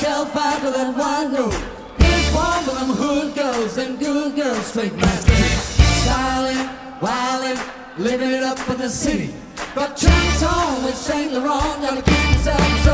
hellfire that one room. Here's one of them hood girls and good girls, straight masters. Styling, wilding, living it up in the city. But Trump's home with Saint Laurent, gotta keep themselves